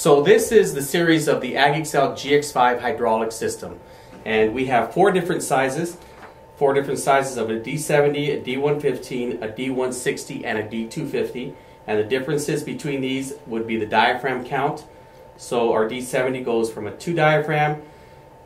So this is the series of the AgXcel GX5 hydraulic system. And we have four different sizes, four different sizes of a D70, a D115, a D160, and a D250. And the differences between these would be the diaphragm count. So our D70 goes from a two diaphragm,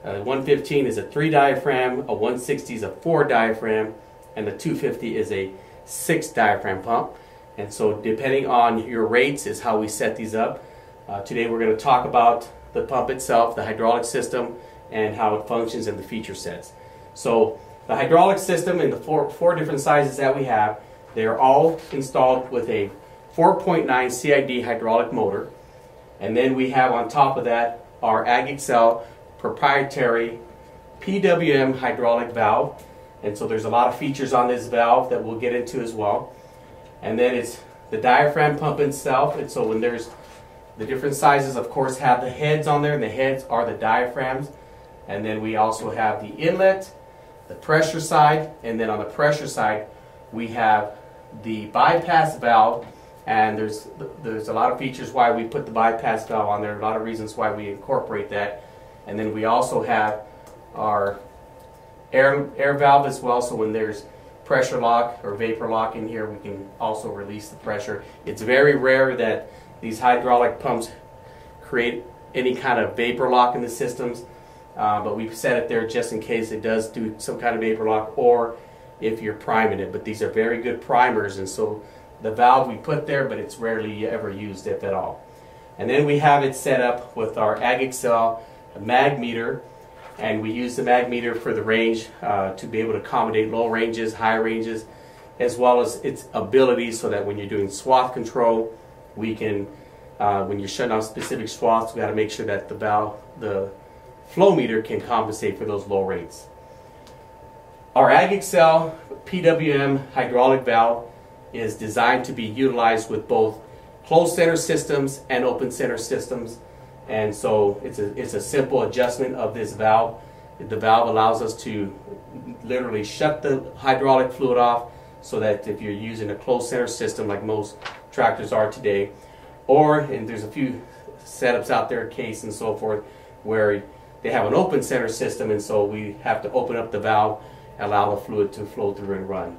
uh, a 115 is a three diaphragm, a 160 is a four diaphragm, and the 250 is a six diaphragm pump. And so depending on your rates is how we set these up. Uh, today we're going to talk about the pump itself, the hydraulic system, and how it functions and the feature sets. So the hydraulic system in the four, four different sizes that we have, they are all installed with a 4.9 CID hydraulic motor. And then we have on top of that our AgXcel proprietary PWM hydraulic valve. And so there's a lot of features on this valve that we'll get into as well. And then it's the diaphragm pump itself. And so when there's the different sizes, of course, have the heads on there, and the heads are the diaphragms. And then we also have the inlet, the pressure side, and then on the pressure side, we have the bypass valve. And there's there's a lot of features why we put the bypass valve on there, a lot of reasons why we incorporate that. And then we also have our air, air valve as well, so when there's pressure lock or vapor lock in here, we can also release the pressure. It's very rare that these hydraulic pumps create any kind of vapor lock in the systems, uh, but we've set it there just in case it does do some kind of vapor lock or if you're priming it. But these are very good primers, and so the valve we put there, but it's rarely ever used, if at all. And then we have it set up with our AgXcel mag meter, and we use the mag meter for the range uh, to be able to accommodate low ranges, high ranges, as well as its ability so that when you're doing swath control, we can, uh, when you're shutting off specific swaths, we got to make sure that the valve, the flow meter can compensate for those low rates. Our AgXcel PWM hydraulic valve is designed to be utilized with both closed center systems and open center systems. And so it's a, it's a simple adjustment of this valve. The valve allows us to literally shut the hydraulic fluid off so that if you're using a closed center system like most tractors are today. Or, and there's a few setups out there, case and so forth, where they have an open center system, and so we have to open up the valve, allow the fluid to flow through and run.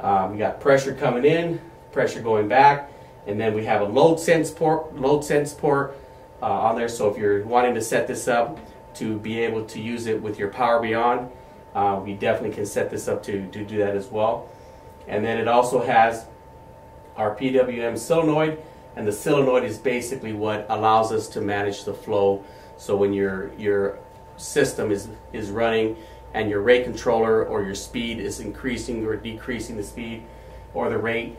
Um, we got pressure coming in, pressure going back, and then we have a load sense port, load sense port uh, on there. So if you're wanting to set this up to be able to use it with your Power Beyond, uh, we definitely can set this up to, to do that as well. And then it also has our PWM solenoid, and the solenoid is basically what allows us to manage the flow. So when your your system is is running and your rate controller or your speed is increasing or decreasing the speed or the rate,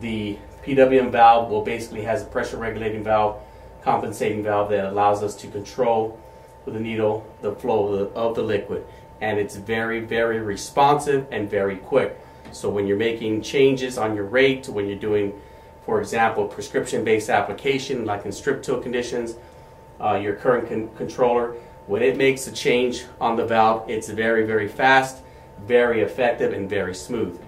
the PWM valve will basically has a pressure regulating valve, compensating valve that allows us to control with the needle the flow of the, of the liquid. And it's very, very responsive and very quick. So when you're making changes on your rate, when you're doing, for example, prescription-based application like in strip till conditions, uh, your current con controller, when it makes a change on the valve, it's very, very fast, very effective, and very smooth.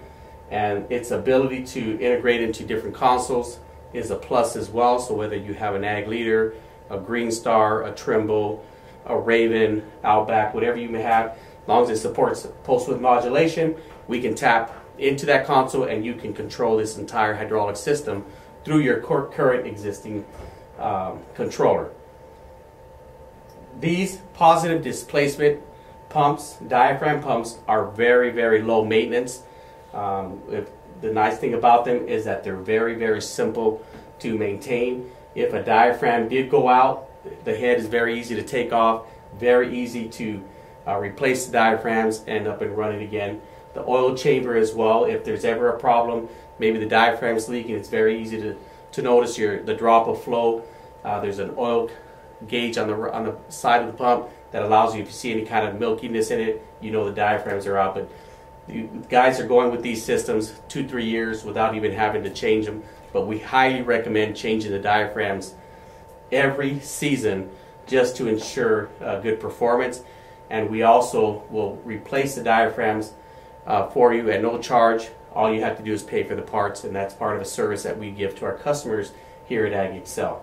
And its ability to integrate into different consoles is a plus as well. So whether you have an Ag Leader, a GreenStar, a Trimble, a Raven, Outback, whatever you may have, as long as it supports pulse width modulation, we can tap into that console and you can control this entire hydraulic system through your current existing um, controller. These positive displacement pumps, diaphragm pumps, are very, very low maintenance. Um, the nice thing about them is that they're very, very simple to maintain. If a diaphragm did go out, the head is very easy to take off, very easy to uh, replace the diaphragms and up and running again the oil chamber as well. If there's ever a problem, maybe the diaphragm is leaking, it's very easy to, to notice your the drop of flow. Uh, there's an oil gauge on the on the side of the pump that allows you if you see any kind of milkiness in it, you know the diaphragms are out. But the guys are going with these systems two three years without even having to change them. But we highly recommend changing the diaphragms every season just to ensure uh, good performance. And we also will replace the diaphragms uh, for you at no charge. All you have to do is pay for the parts, and that's part of a service that we give to our customers here at AgXcel.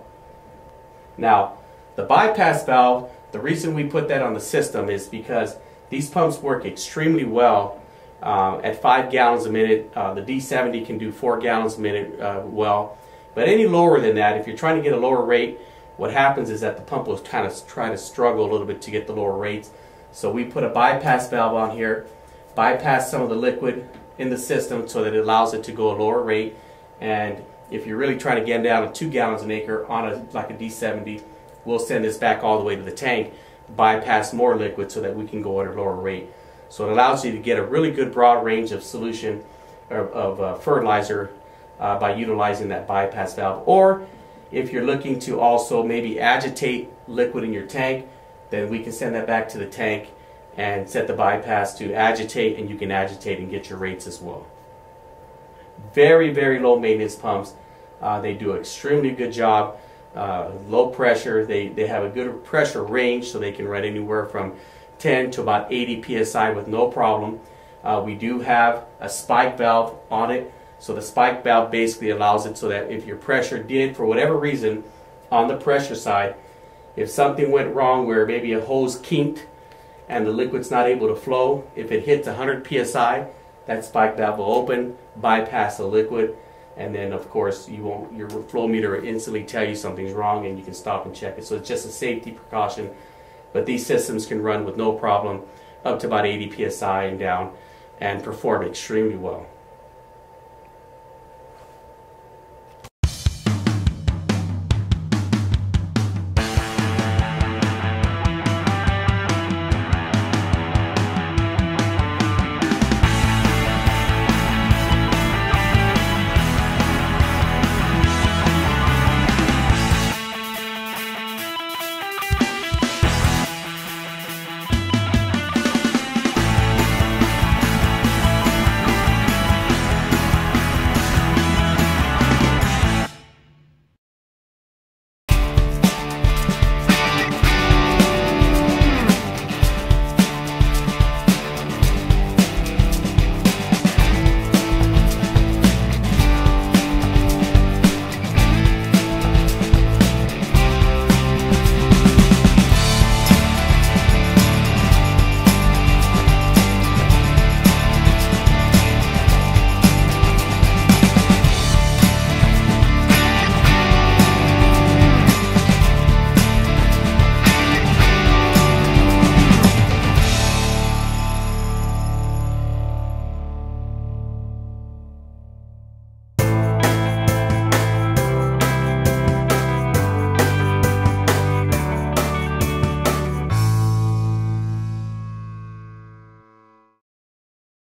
Now, the bypass valve, the reason we put that on the system is because these pumps work extremely well uh, at 5 gallons a minute. Uh, the D70 can do 4 gallons a minute uh, well. But any lower than that, if you're trying to get a lower rate, what happens is that the pump will kind of try to struggle a little bit to get the lower rates. So we put a bypass valve on here, bypass some of the liquid in the system so that it allows it to go a lower rate. And if you're really trying to get down to two gallons an acre on a like a D70, we'll send this back all the way to the tank, bypass more liquid so that we can go at a lower rate. So it allows you to get a really good broad range of solution of, of uh, fertilizer uh, by utilizing that bypass valve. Or if you're looking to also maybe agitate liquid in your tank, then we can send that back to the tank and set the bypass to agitate and you can agitate and get your rates as well. Very, very low maintenance pumps. Uh, they do an extremely good job. Uh, low pressure. They, they have a good pressure range so they can run anywhere from 10 to about 80 psi with no problem. Uh, we do have a spike valve on it. So the spike valve basically allows it so that if your pressure did, for whatever reason, on the pressure side, if something went wrong where maybe a hose kinked and the liquid's not able to flow, if it hits 100 psi, that spike valve will open, bypass the liquid, and then of course you won't your flow meter will instantly tell you something's wrong and you can stop and check it. So it's just a safety precaution. But these systems can run with no problem up to about 80 psi and down and perform extremely well.